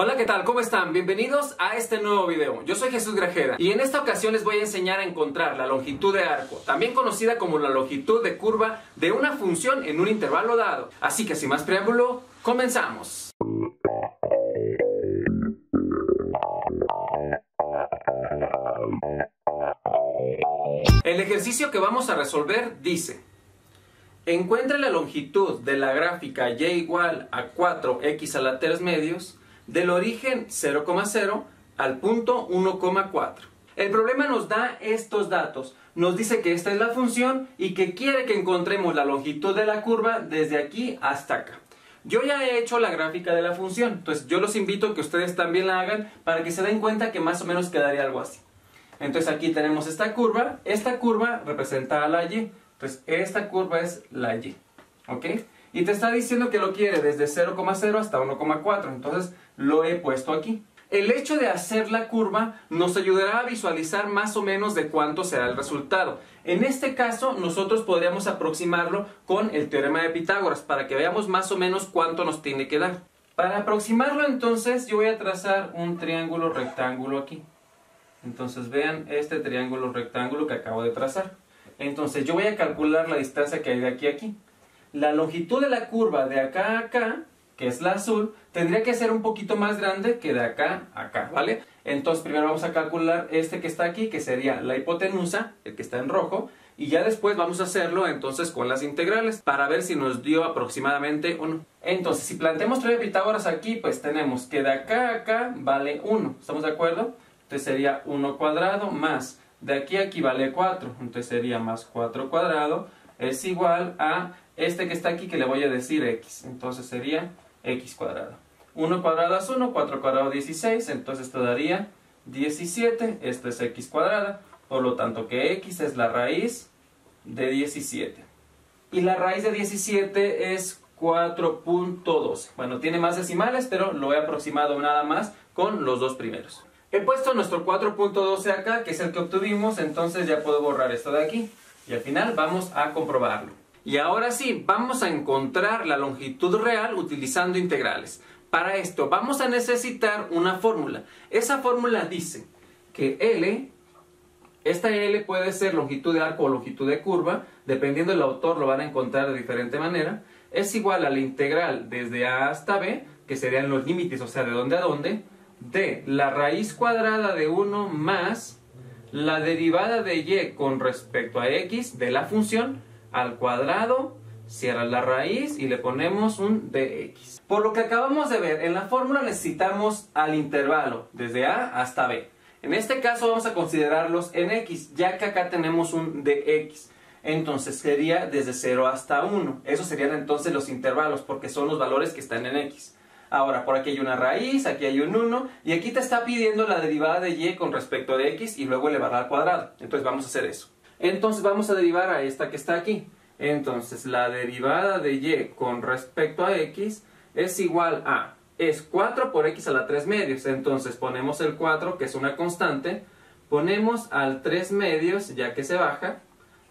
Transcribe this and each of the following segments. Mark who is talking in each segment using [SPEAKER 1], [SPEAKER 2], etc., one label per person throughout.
[SPEAKER 1] Hola, ¿qué tal? ¿Cómo están? Bienvenidos a este nuevo video. Yo soy Jesús Grajeda y en esta ocasión les voy a enseñar a encontrar la longitud de arco, también conocida como la longitud de curva de una función en un intervalo dado. Así que sin más preámbulo, comenzamos. El ejercicio que vamos a resolver dice Encuentre la longitud de la gráfica y igual a 4x a la 3 medios del origen 0,0 al punto 1,4. El problema nos da estos datos. Nos dice que esta es la función y que quiere que encontremos la longitud de la curva desde aquí hasta acá. Yo ya he hecho la gráfica de la función, entonces yo los invito a que ustedes también la hagan para que se den cuenta que más o menos quedaría algo así. Entonces aquí tenemos esta curva, esta curva representa a la y, entonces esta curva es la y, ¿ok? Y te está diciendo que lo quiere desde 0,0 hasta 1,4, entonces lo he puesto aquí. El hecho de hacer la curva nos ayudará a visualizar más o menos de cuánto será el resultado. En este caso, nosotros podríamos aproximarlo con el teorema de Pitágoras para que veamos más o menos cuánto nos tiene que dar. Para aproximarlo entonces, yo voy a trazar un triángulo rectángulo aquí. Entonces vean este triángulo rectángulo que acabo de trazar. Entonces yo voy a calcular la distancia que hay de aquí a aquí. La longitud de la curva de acá a acá que es la azul, tendría que ser un poquito más grande que de acá a acá, ¿vale? Entonces primero vamos a calcular este que está aquí, que sería la hipotenusa, el que está en rojo, y ya después vamos a hacerlo entonces con las integrales para ver si nos dio aproximadamente o no. Entonces, si planteamos tres de Pitágoras aquí, pues tenemos que de acá a acá vale 1, ¿estamos de acuerdo? Entonces sería 1 cuadrado más, de aquí a aquí vale 4, entonces sería más 4 cuadrado, es igual a este que está aquí que le voy a decir x, entonces sería x cuadrado. 1 cuadrado es 1, 4 cuadrado 16, entonces esto daría 17, esto es x cuadrada, por lo tanto que x es la raíz de 17. Y la raíz de 17 es 4.12. Bueno, tiene más decimales, pero lo he aproximado nada más con los dos primeros. He puesto nuestro 4.12 acá, que es el que obtuvimos, entonces ya puedo borrar esto de aquí. Y al final vamos a comprobarlo. Y ahora sí, vamos a encontrar la longitud real utilizando integrales. Para esto vamos a necesitar una fórmula. Esa fórmula dice que L, esta L puede ser longitud de arco o longitud de curva, dependiendo del autor lo van a encontrar de diferente manera, es igual a la integral desde A hasta B, que serían los límites, o sea, de dónde a dónde, de la raíz cuadrada de 1 más la derivada de y con respecto a x de la función al cuadrado, cierra la raíz y le ponemos un dx. Por lo que acabamos de ver, en la fórmula necesitamos al intervalo, desde a hasta b. En este caso vamos a considerarlos en x, ya que acá tenemos un dx. Entonces sería desde 0 hasta 1. Esos serían entonces los intervalos, porque son los valores que están en x. Ahora, por aquí hay una raíz, aquí hay un 1, y aquí te está pidiendo la derivada de y con respecto de x y luego elevarla al cuadrado. Entonces vamos a hacer eso. Entonces vamos a derivar a esta que está aquí. Entonces la derivada de y con respecto a x es igual a, es 4 por x a la 3 medios. Entonces ponemos el 4 que es una constante, ponemos al 3 medios ya que se baja,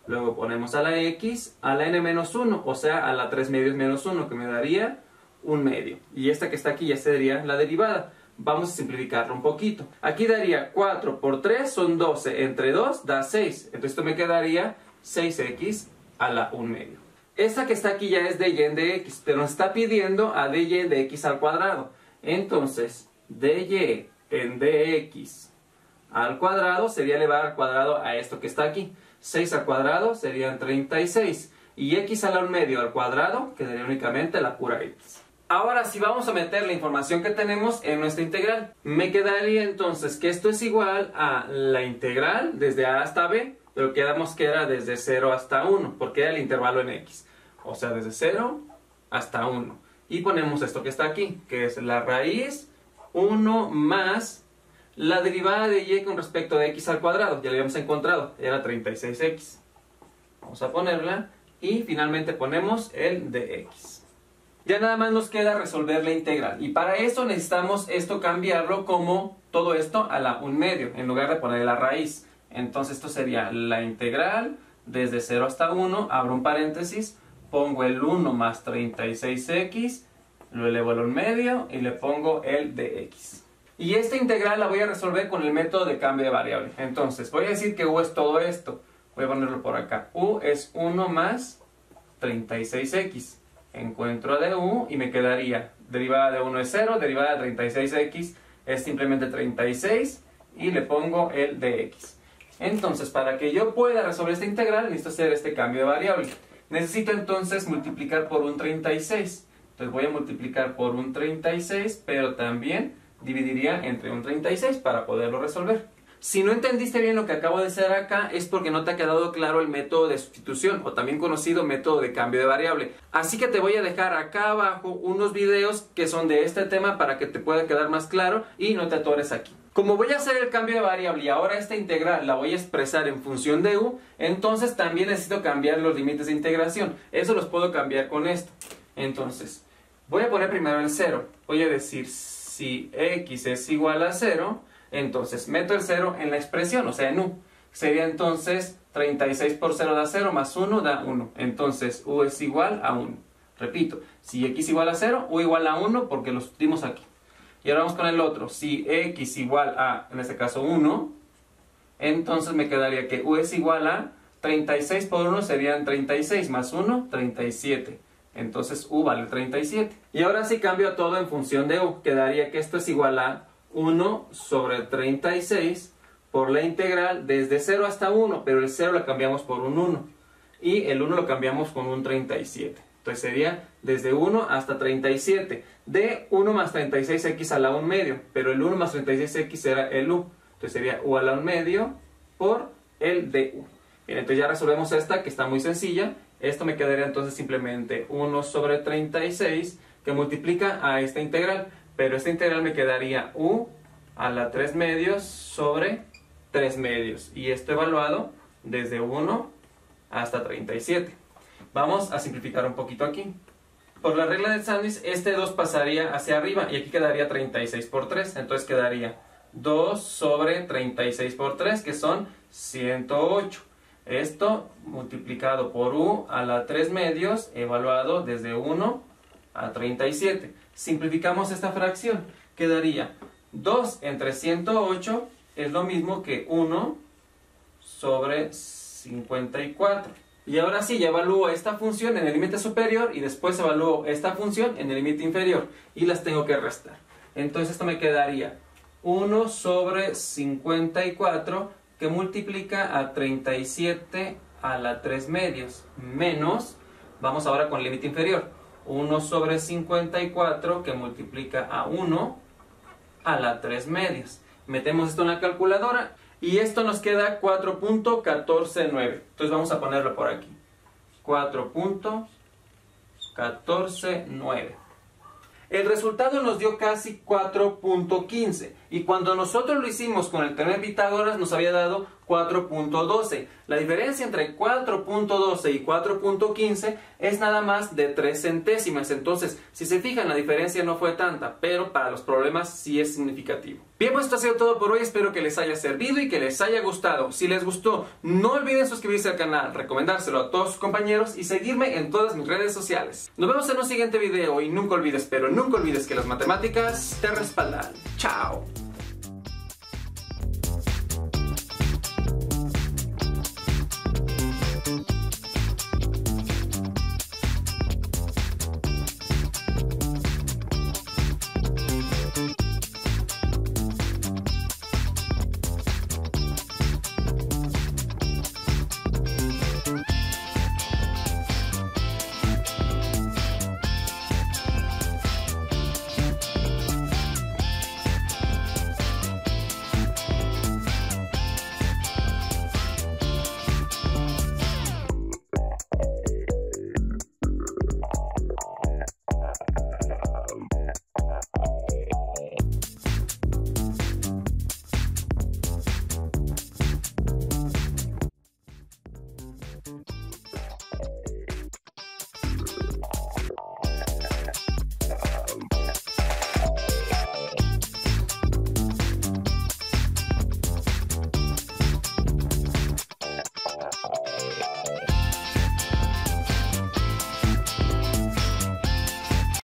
[SPEAKER 1] luego ponemos a la x a la n menos 1, o sea a la 3 medios menos 1 que me daría un medio. Y esta que está aquí ya sería la derivada. Vamos a simplificarlo un poquito. Aquí daría 4 por 3 son 12, entre 2 da 6. Entonces esto me quedaría 6x a la 1 medio. Esta que está aquí ya es dy en dx, pero nos está pidiendo a dy en dx al cuadrado. Entonces, dy en dx al cuadrado sería elevar al cuadrado a esto que está aquí. 6 al cuadrado serían 36. Y x a la 1 medio al cuadrado quedaría únicamente la pura x. Ahora sí vamos a meter la información que tenemos en nuestra integral. Me quedaría entonces que esto es igual a la integral desde a hasta b, pero quedamos que era desde 0 hasta 1, porque era el intervalo en x. O sea, desde 0 hasta 1. Y ponemos esto que está aquí, que es la raíz 1 más la derivada de y con respecto de x al cuadrado. Ya lo habíamos encontrado, era 36x. Vamos a ponerla y finalmente ponemos el de x. Ya nada más nos queda resolver la integral. Y para eso necesitamos esto cambiarlo como todo esto a la 1 medio, en lugar de poner la raíz. Entonces esto sería la integral desde 0 hasta 1, abro un paréntesis, pongo el 1 más 36x lo elevo a un medio y le pongo el de x. Y esta integral la voy a resolver con el método de cambio de variable. Entonces, voy a decir que u es todo esto. Voy a ponerlo por acá. u es 1 más 36x. Encuentro a de u y me quedaría derivada de 1 es 0, derivada de 36x es simplemente 36 y le pongo el de x. Entonces, para que yo pueda resolver esta integral, necesito hacer este cambio de variable. Necesito entonces multiplicar por un 36. Entonces voy a multiplicar por un 36, pero también dividiría entre un 36 para poderlo resolver. Si no entendiste bien lo que acabo de hacer acá es porque no te ha quedado claro el método de sustitución o también conocido método de cambio de variable. Así que te voy a dejar acá abajo unos videos que son de este tema para que te pueda quedar más claro y no te atores aquí. Como voy a hacer el cambio de variable y ahora esta integral la voy a expresar en función de u, entonces también necesito cambiar los límites de integración. Eso los puedo cambiar con esto. Entonces, voy a poner primero el 0. Voy a decir si x es igual a 0, entonces meto el 0 en la expresión, o sea en u. Sería entonces 36 por 0 da 0 más 1 da 1. Entonces u es igual a 1. Repito, si x igual a 0, u igual a 1 porque lo sustituimos aquí. Y ahora vamos con el otro. Si x igual a, en este caso 1, entonces me quedaría que u es igual a 36 por 1 serían 36 más 1, 37. Entonces u vale 37. Y ahora sí cambio todo en función de u. Quedaría que esto es igual a 1 sobre 36 por la integral desde 0 hasta 1, pero el 0 lo cambiamos por un 1 y el 1 lo cambiamos con un 37. Entonces sería desde 1 hasta 37. De 1 más 36x a la 1 medio, pero el 1 más 36x será el u. Entonces sería u a la 1 medio por el du. Bien, entonces ya resolvemos esta que está muy sencilla. Esto me quedaría entonces simplemente 1 sobre 36 que multiplica a esta integral pero esta integral me quedaría u a la 3 medios sobre 3 medios. Y esto evaluado desde 1 hasta 37. Vamos a simplificar un poquito aquí. Por la regla del sándwich, este 2 pasaría hacia arriba y aquí quedaría 36 por 3. Entonces quedaría 2 sobre 36 por 3, que son 108. Esto multiplicado por u a la 3 medios, evaluado desde 1 a 37. Simplificamos esta fracción. Quedaría 2 entre 108 es lo mismo que 1 sobre 54. Y ahora sí, ya evalúo esta función en el límite superior y después evalúo esta función en el límite inferior y las tengo que restar. Entonces esto me quedaría 1 sobre 54 que multiplica a 37 a la 3 medios menos, vamos ahora con el límite inferior, 1 sobre 54 que multiplica a 1 a la 3 medias. Metemos esto en la calculadora y esto nos queda 4.149. Entonces vamos a ponerlo por aquí. 4.149. El resultado nos dio casi 4.15 y cuando nosotros lo hicimos con el teorema Pitágoras nos había dado 4.12. La diferencia entre 4.12 y 4.15 es nada más de 3 centésimas. Entonces, si se fijan, la diferencia no fue tanta, pero para los problemas sí es significativo. Bien, pues esto ha sido todo por hoy. Espero que les haya servido y que les haya gustado. Si les gustó, no olviden suscribirse al canal, recomendárselo a todos sus compañeros y seguirme en todas mis redes sociales. Nos vemos en un siguiente video y nunca olvides, pero nunca olvides que las matemáticas te respaldan. ¡Chao!